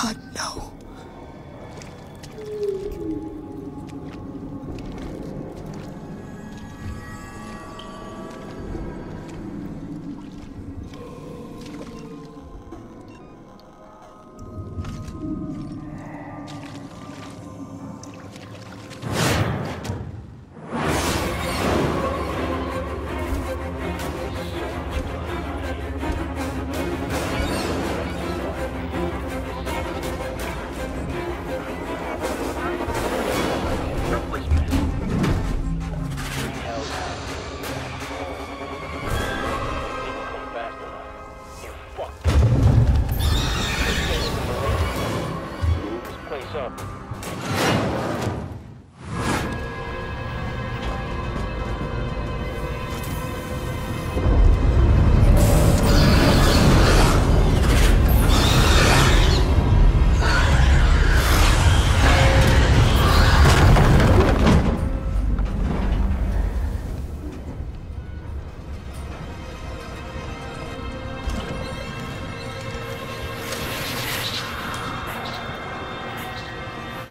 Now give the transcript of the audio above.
God, no. Up.